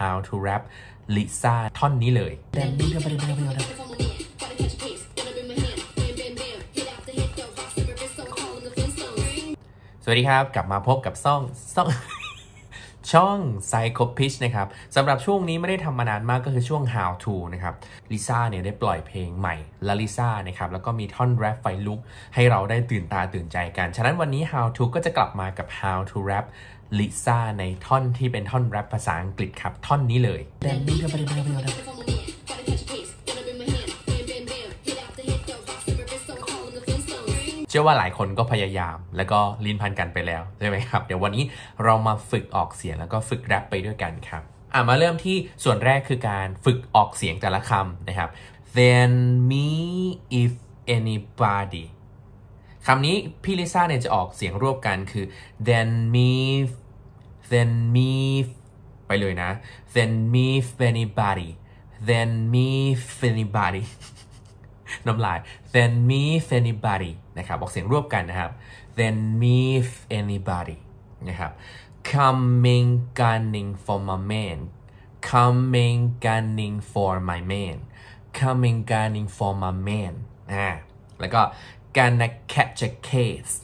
how to rap ลิซ่าท่อนนี้เลยสวัสดีครับ กลับมาพบกับซ่องซ่อง ช่อง Psycho Pitch นะครับสำหรับช่วงนี้ไม่ได้ทำมานานมากก็คือช่วง How to นะครับลิซ่าเนี่ยได้ปล่อยเพลงใหม่ลาลิซ่านะครับแล้วก็มีท่อนแรปไฟลุก ให้เราได้ตื่นตาตื่นใจกัน ฉะนั้นวันนี้ How to ก็จะกลับมากับ How to rap ลิซ่าในท่อนที่เป็นท่อนแรปภาษาอังกฤษครับ ท่อนนี้เลย ชื่อว่าหลายคนก็พยายาม แล้วก็ลิ้นพันกันไปแล้วใช่ไหมครับ เดี๋ยววันนี้เรามาฝึกออกเสียงแล้วก็ฝึกแรปไปด้วยกันครับอะมาเริ่มที่ส่วนแรกคือการฝึกออกเสียงแต่ละคำนะครับ then me if anybody คำนี้พี่ลิซ่าเนี่ยจะออกเสียงรวบกันคือ then me then me ไปเลยนะ then me anybody then me anybody น้ำลาย then me if anybody นะครับออกเสียงรวบกันนะครับ then me if anybody นะครับ coming gunning for my man coming gunning for my man coming gunning for my man อ่าแล้วก็ gonna catch a case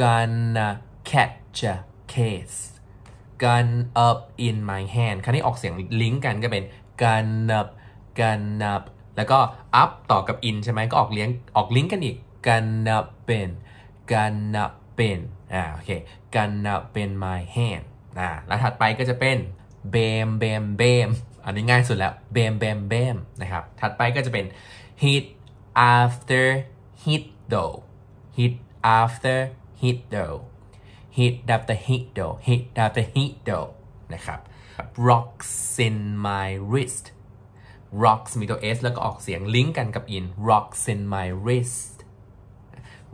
gonna catch a case gun up in my hand คราวนี้ออกเสียงลิงก์กันก็เป็น gun up gun up แล้วก็ up ต่อกับ in ใช่ไหมก็ออกเลี้ยงออกลิงก์กันอีก gun up in gun up in อ่าโอเค gun up in my hand อ่าแล้วถัดไปก็จะเป็น bam bam bam อันนี้ง่ายสุดแล้ว bam bam bam นะครับ ถัดไปก็จะเป็น hit after hit though hit after hit though hit after hit though hit after hit though นะครับ rocks in my wrist rocks มีตัว s แล้วก็ออกเสียงลิงก์กันกับ in rocks in my wrist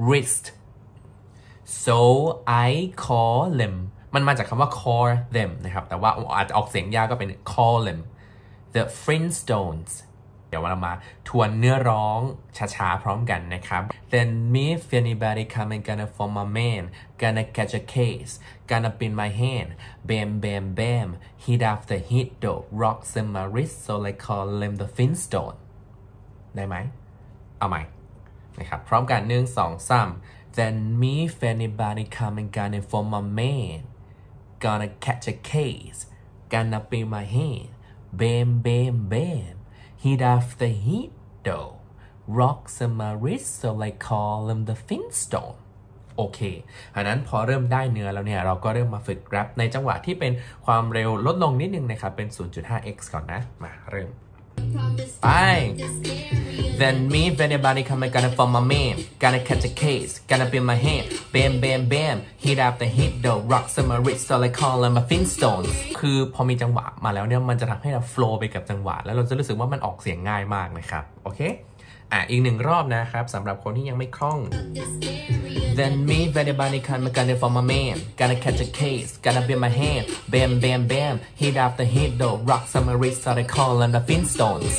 wrist so I call them มันมาจากคำว่า call them นะครับ แต่ว่าอาจจะออกเสียงยากก็เป็น call them the Flintstones ดี๋ยวเรามาทวนเนื้อร้องช้าๆพร้อมกันนะครับ then me if anybody coming gonna for my man gonna catch a case gonna pin my hand bam bam bam hit after hit though rocks in my wrist so I call them the Flintstone ได้ไหม เอาใหม่นะครับ พร้อมกันหนึ่งสองสาม then me if anybody coming gonna for my man gonna catch a case gonna pin my hand bam bam bam hit after hit though rocks in my wrist so I call them the fin stone โอเคอันนั้นพอเริ่มได้เนื้อแล้วเนี่ย เราก็เริ่มมาฝึกแรปในจังหวะที่เป็นความเร็วลดลงนิดนึงนะครับ เป็น 0.5x ก่อนนะ มาเริ่ม ไป Then me if anybody coming gonna for my man Gonna catch a case Gonna be my hand Bam bam bam Hit after hit though Rocks on my wrist So I call them my Flintstones คือพอมีจังหวะมาแล้วเนี่ย มันจะทำให้เราโฟล์ไปกับจังหวะ แล้วเราจะรู้สึกว่ามันออกเสียงง่ายมากนะครับ โอเค อะอีกหนึ่งรอบนะครับสำหรับคนที่ยังไม่คล่อง Then me if anybody come gonna for my man Gonna catch a case Gonna be my hand Bam bam bam Hit after hit though Rocks on my wrist So I call them the Flintstones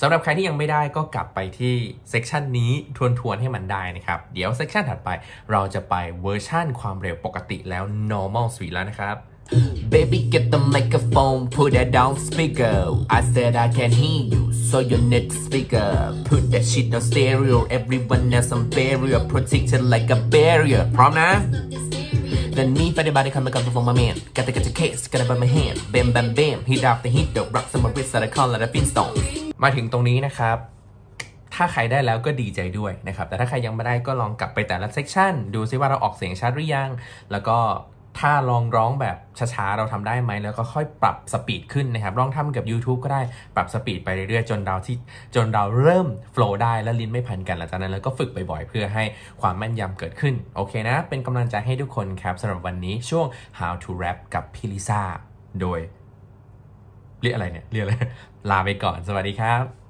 สำหรับใครที่ยังไม่ได้ก็กลับไปที่เซกชันนี้ทวนๆให้มันได้นะครับ เดี๋ยวเซกชันถัดไปเราจะไปเวอร์ชั่นความเร็วปกติแล้ว normal speed แล้วนะครับ Baby get the microphone put that on speaker I said I can hear you so you need to speaker put that shit on stereo everyone has some barrier protected like a barrier พร้อมนะ Then me if anybody come and come for my man Gotta get your case gotta buy my hand Bam bam bam hit after hit though rocks in my wrist so I call 'em the Flintstones. มาถึงตรงนี้นะครับ ถ้าใครได้แล้วก็ดีใจด้วยนะครับ แต่ถ้าใครยังไม่ได้ก็ลองกลับไปแต่ละ section ดูซิว่าเราออกเสียงชัดหรือยัง แล้วก็ ถ้าลองร้องแบบช้าๆ เราทำได้ไหม แล้วก็ค่อยปรับ speed ขึ้นนะครับ ลองทำกับ YouTube ก็ได้ปรับ speed ไปเรื่อยๆ จนเราที่จนเราเริ่ม flow ได้และลิ้นไม่พันกัน หลังจากนั้นแล้วก็ฝึกบ่อยๆ เพื่อให้ความแม่นยำเกิดขึ้น โอเคนะ เป็นกำลังใจให้ทุกคนครับสำหรับวันนี้ช่วง How to Rap กับพี่ลิซ่าโดย เรียกอะไรเนี่ย เรียกอะไร ลาไปก่อน สวัสดีครับ